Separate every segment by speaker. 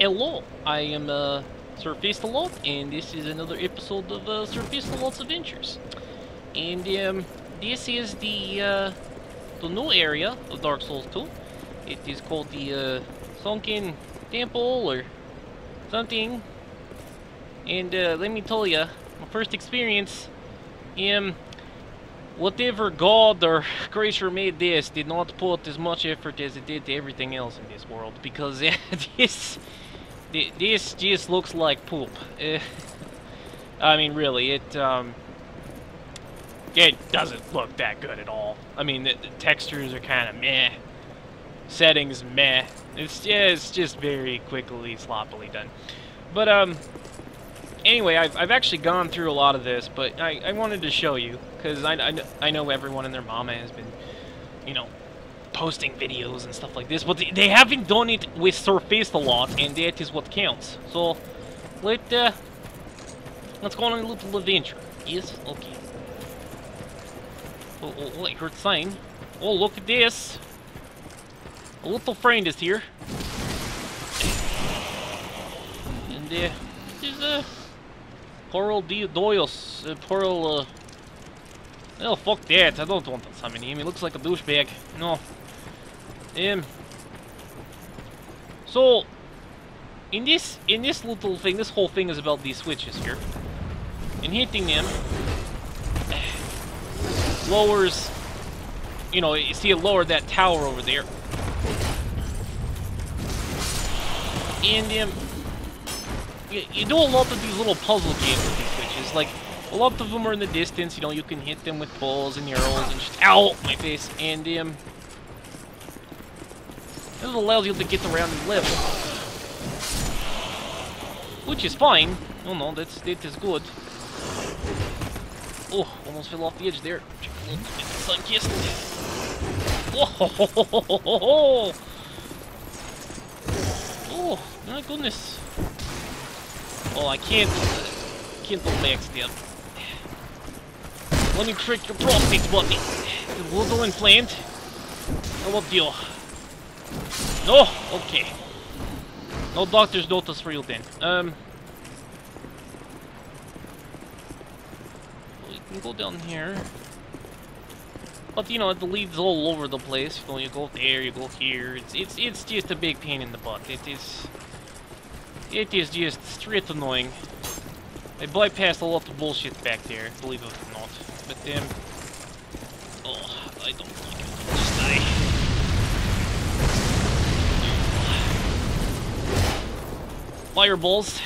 Speaker 1: Hello, I am uh, Sir Fistalot, and this is another episode of uh, Sir Fistalot's Adventures. And um, this is the uh, the new area of Dark Souls 2. It is called the uh, Sunken Temple or something. And uh, let me tell you, my first experience, um, whatever god or creature made this did not put as much effort as it did to everything else in this world because this this just looks like poop. Uh, I mean, really, it um, it doesn't look that good at all. I mean, the, the textures are kind of meh, settings meh. It's it's just very quickly, sloppily done. But um, anyway, I've, I've actually gone through a lot of this, but I, I wanted to show you, because I, I, I know everyone and their mama has been, you know, posting videos and stuff like this, but they haven't done it with Sir Fistalot, and that is what counts. So, let, uh, let's go on a little adventure. Yes? Okay. Oh, oh, oh I heard sign. Oh, look at this. A little friend is here. And, uh, this is, uh, Coral Diodoyos, uh, Pearl, uh... Fuck that. I don't want to summon him. He looks like a douchebag. No. Um... So... In this, in this little thing, this whole thing is about these switches here. And hitting them... lowers... You know, you see it lower that tower over there. And, um you, you do a lot of these little puzzle games with these switches. Like, a lot of them are in the distance, you know, you can hit them with balls and arrows and just- Ow! My face. And, um... This allows you to get around and live. Which is fine. Oh no, that's, that is good. Oh, almost fell off the edge there. Sun kissed. Oh, oh, my goodness. Oh, I can't... Uh, can't go back step. Let me trick your prostate buddy. Will go implant. How about you? No? Okay. No doctor's notice for you then. Um... We can go down here. But you know, it leads all over the place. You know, you go there, you go here. It's it's it's just a big pain in the butt. It is it is just straight annoying. I bypassed a lot of bullshit back there, believe it or not. But um Fireballs.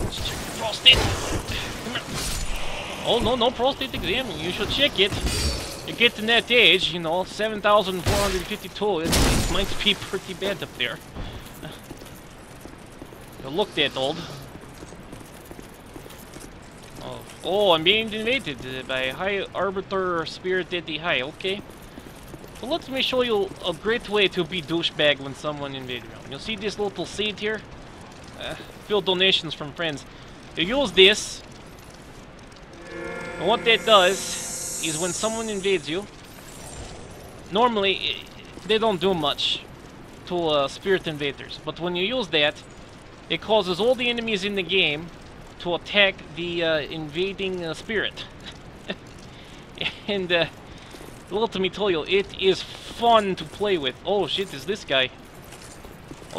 Speaker 1: Let's check your prostate. Oh no, no prostate exam. You should check it. You get getting that age, you know, 7,452. It, it might be pretty bad up there. You look that old. Oh, oh I'm being invaded by High Arbiter Spirit Daddy High, okay. So let me show you a great way to be douchebag when someone invades you. You'll see this little seed here? Uh, fill donations from friends. You use this, and what that does is when someone invades you, normally they don't do much to uh, spirit invaders, but when you use that, it causes all the enemies in the game to attack the uh, invading uh, spirit. and, uh, let me tell you, it is fun to play with. Oh shit, is this guy?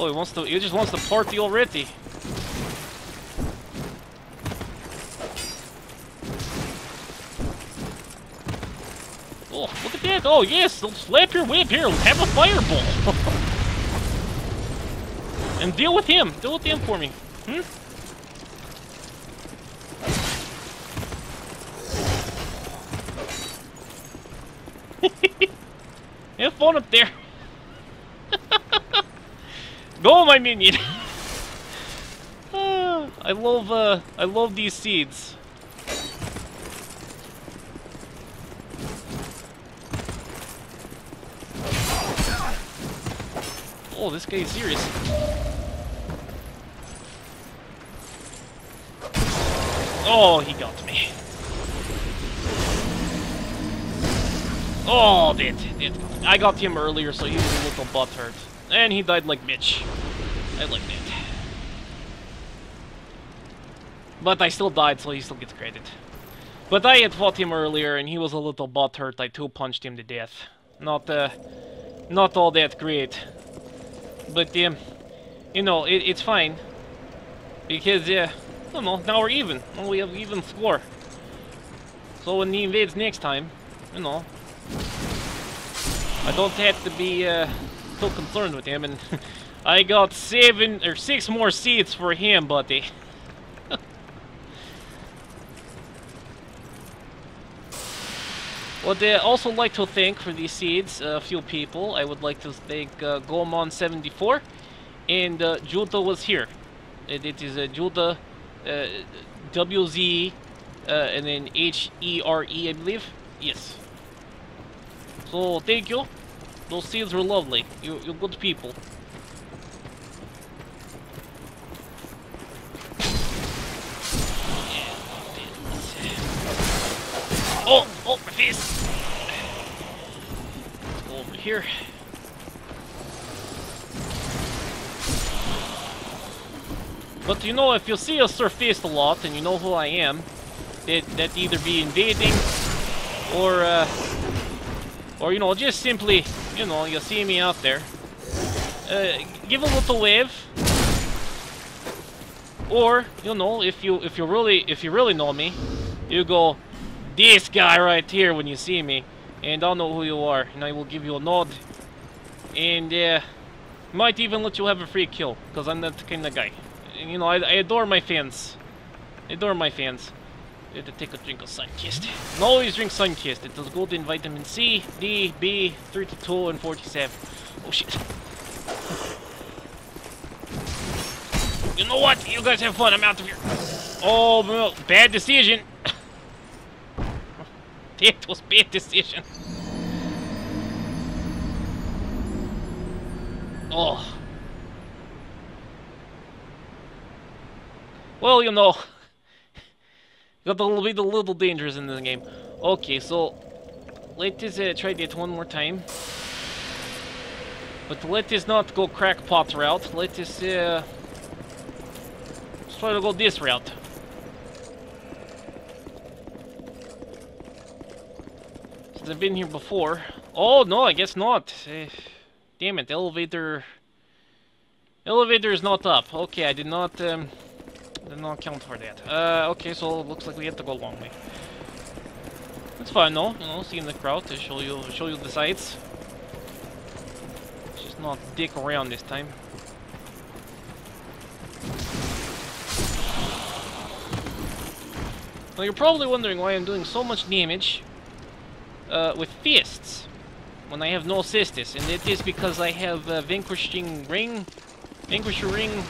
Speaker 1: Oh, he wants to, he just wants to port party already. Oh, look at that! Oh yes, slap your whip here, have a fireball! And deal with him. Deal with him for me. Hmm? Have fun up there. Go, my minion. uh, I love, uh, I love these seeds. Oh, this guy is serious. Oh, he got me. Oh, did, did. I got him earlier, so he was a little butthurt. And he died like Mitch. I like that. But I still died, so he still gets credit. But I had fought him earlier, and he was a little butthurt. I two-punched him to death. Not, uh, not all that great. But, um, you know, it, it's fine. Because, uh, I don't know, now we're even. Now we have even score. So when he invades next time, you know, I don't have to be, uh, so concerned with him, and I got seven, or six more seats for him, buddy. Would uh, also like to thank for these seeds a few people. I would like to thank uh, Gomon74 and uh, Juta was here. It, it is uh, Juta uh, WZ uh, and then H E R E, I believe. Yes. So thank you. Those seeds were lovely. You, you're good people. Oh, oh, my face! Let's go over here. But you know, if you see us Sir Fistalot, and you know who I am, that that either be invading, or uh, or you know, just simply, you know, you see me out there, uh, give a little wave, or you know, if you if you really if you really know me, you go, this guy right here when you see me, and I'll know who you are, and I will give you a nod, and uh, might even let you have a free kill, because I'm that kind of guy you know, I, I adore my fans. I adore my fans. Have to take a drink of Sunkist. And always drink Sunkist. It does good in vitamin C, D, B, 32, and 47. Oh shit. You know what? You guys have fun. I'm out of here. Oh, bad decision. That was bad decision. Oh. Well, you know, got a little bit a little dangerous in this game. Okay, so let us uh, try that one more time. But let us not go crackpot route. Let us uh, try to go this route. Since I've been here before. Oh no, I guess not. Uh, damn it, elevator. Elevator is not up. Okay, I did not. Um, did not count for that. Uh, okay, so it looks like we have to go a long way. It's fine though, you know, seeing the crowd to show you show you the sights. just not dick around this time. Now you're probably wondering why I'm doing so much damage uh, with fists when I have no cestus, and it is because I have uh, Vanquishing Ring, Vanquisher Ring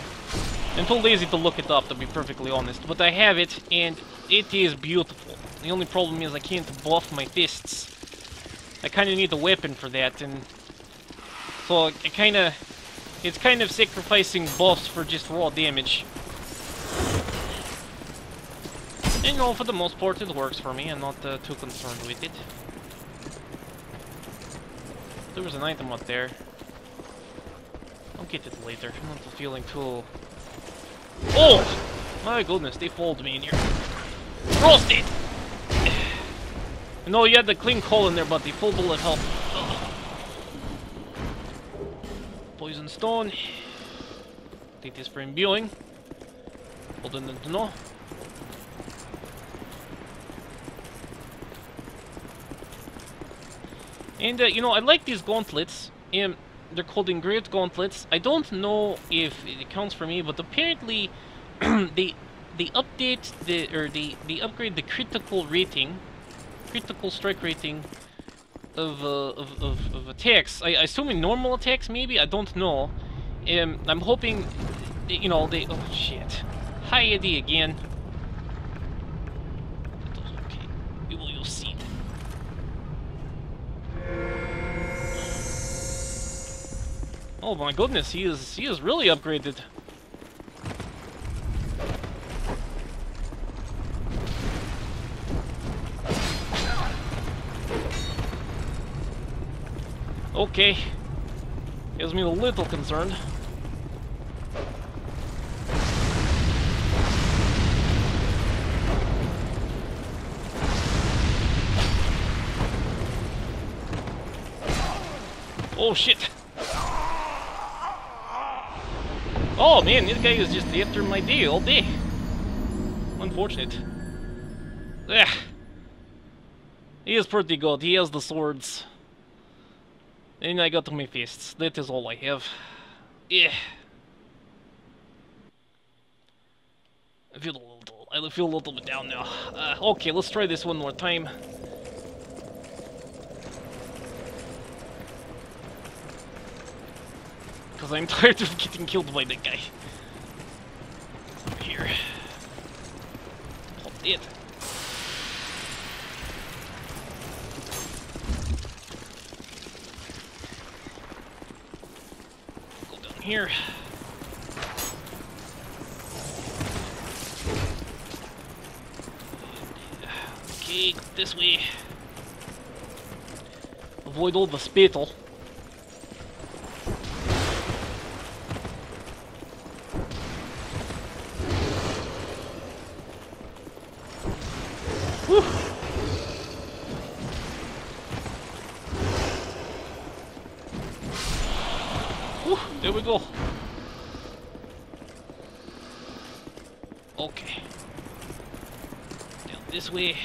Speaker 1: I'm too lazy to look it up, to be perfectly honest. But I have it, and it is beautiful. The only problem is I can't buff my fists. I kind of need a weapon for that, and... So, it kind of... It's kind of sacrificing buffs for just raw damage. And, you know, for the most part, it works for me. I'm not uh, too concerned with it. There was an item up there. I'll get it later. I'm not feeling too Oh! My goodness, they fooled me in here. Roasted! No, you had the clean coal in there, but the full bullet help. Poison stone. Take this for imbuing. Hold on to know. And, uh, you know, I like these gauntlets. Um, they're called engraved gauntlets. I don't know if it counts for me, but apparently they they update the or they they upgrade the critical rating, critical strike rating of uh, of, of, of attacks. I, I assume in normal attacks, maybe. I don't know. Um, I'm hoping, you know, they. Oh shit! Hi Eddie again. Oh my goodness, he is he is really upgraded. Okay. Gives me a little concerned. Oh shit! Oh man, this guy is just after my day all day. Unfortunate. Ugh. He is pretty good. He has the swords. And I got my fists. That is all I have. Yeah. I feel a little, I feel a little bit down now. Uh, okay, let's try this one more time. Because I'm tired of getting killed by that guy. Here. Pop it. Go down here. Okay, this way. Avoid all the spittle. Whew. Whew, there we go. Okay. Down this way.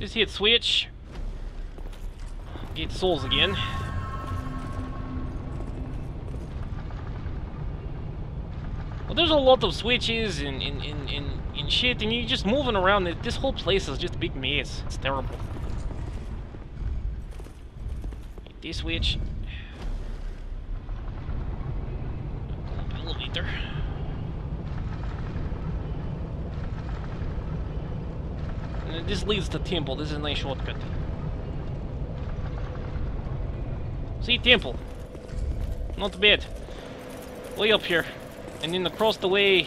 Speaker 1: Just hit switch. Get souls again. Well, there's a lot of switches and, and, and, and, and shit, and you're just moving around. This whole place is just a big maze. It's terrible. Hit this switch. Go up elevator. And this leads to temple. This is a nice shortcut. See, temple. Not bad. Way up here. And then across the way...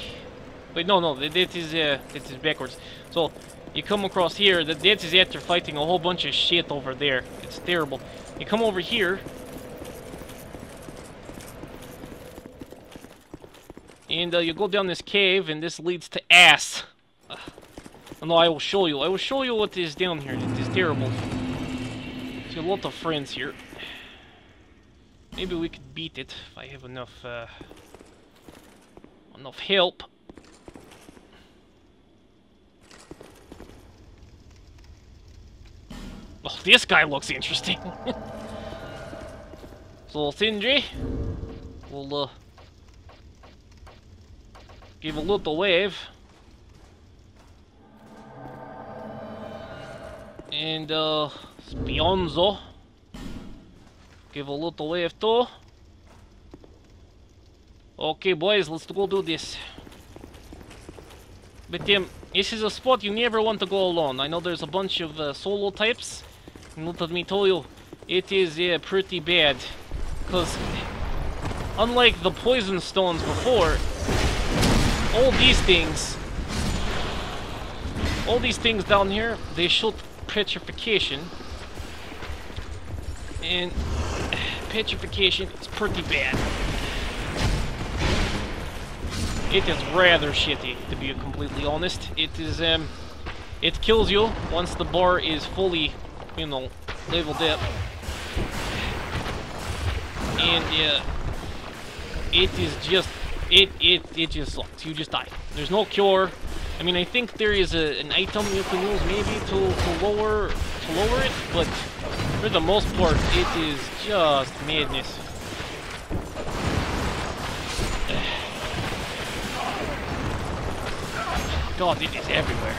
Speaker 1: Wait, no, no, that is, uh, that is backwards. So, you come across here, that, that is after fighting a whole bunch of shit over there. It's terrible. You come over here... And uh, you go down this cave, and this leads to ass. Uh, no, I will show you. I will show you what is down here. It is terrible. There's a lot of friends here. Maybe we could beat it if I have enough, uh, enough help. Oh, this guy looks interesting. it's so, Sindri, we'll, uh, give a little wave. And, uh, Spionzo. Give a little wave too. Okay, boys, let's go do this. But um, this is a spot you never want to go alone. I know there's a bunch of uh, solo types. And let me tell you, it is uh, pretty bad. Because, unlike the poison stones before, all these things, all these things down here, they shoot petrification. And petrification is pretty bad. It is rather shitty, to be completely honest. It is, um, it kills you once the bar is fully, you know, leveled up. And, uh, it is just, it, it, it just sucks. You just die. There's no cure. I mean, I think there is a, an item you can use maybe to, to lower, to lower it, but for the most part, it is just madness. God, it is everywhere.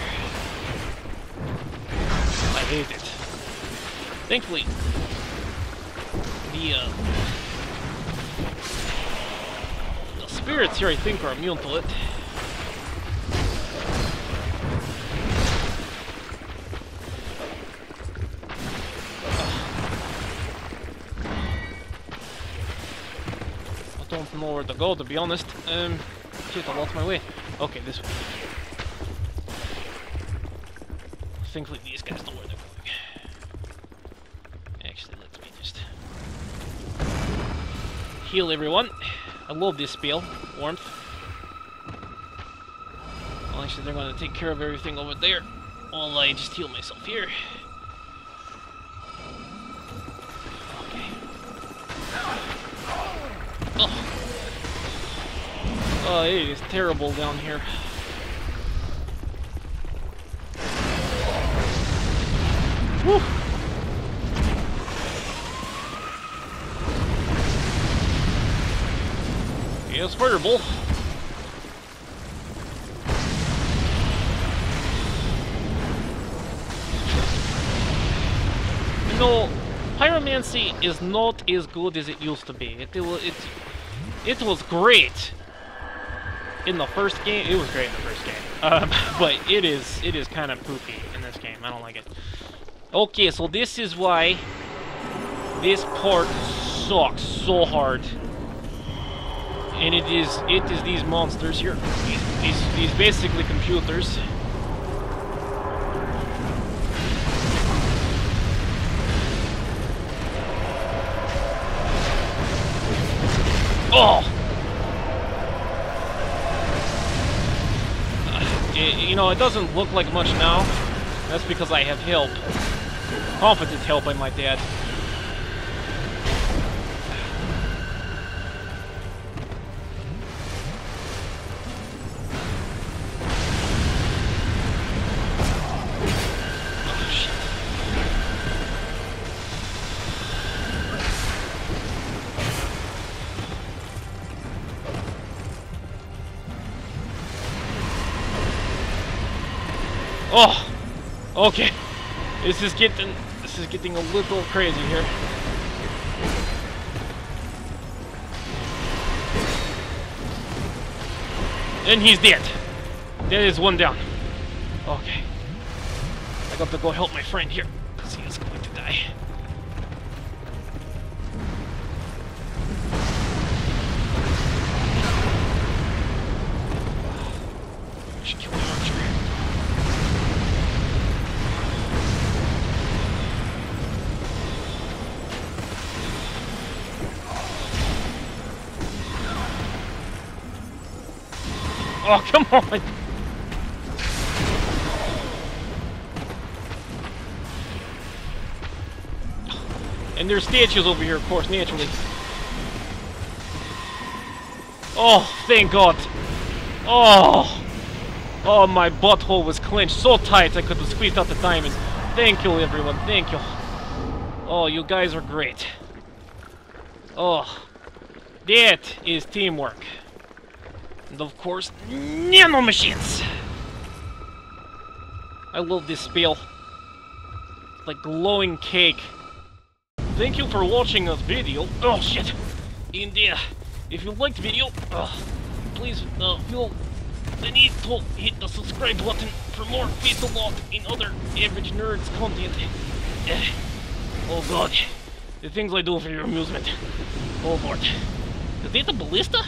Speaker 1: I hate it. Thankfully, the, uh, the spirits here, I think, are immune to it. Where to to be honest. Um, shit, I lost my way. Okay, this way. Thankfully, these guys know where they're going. Actually, let me just heal everyone. I love this spell, warmth. Well, actually, they're going to take care of everything over there. while I just heal myself here. Okay. Oh. Oh, it is terrible down here. Whew. Yes, fireball. You know, pyromancy is not as good as it used to be. It, it, it was great in the first game. It was great in the first game, um, but it is it is kind of poopy in this game. I don't like it. Okay, so this is why this part sucks so hard, and it is it is these monsters here. These these, these basically computers. Oh! It, you know, it doesn't look like much now. That's because I have help. Confident help, I might add. Oh, okay. This is getting this is getting a little crazy here. And he's dead. There is one down. Okay. I got to go help my friend here, Oh, come on! And there's statues over here, of course, naturally. Oh, thank God. Oh! Oh, my butthole was clenched so tight I could have squeezed out the diamond. Thank you, everyone. Thank you. Oh, you guys are great. Oh. That is teamwork. And of course, nano machines! I love this spell. Like glowing cake. Thank you for watching this video. Oh shit! India, if you liked the video, uh, please uh, feel the need to hit the subscribe button for more Fistalot and other average nerds content. Uh, oh god. The things I do for your amusement. Oh lord. Is that the ballista?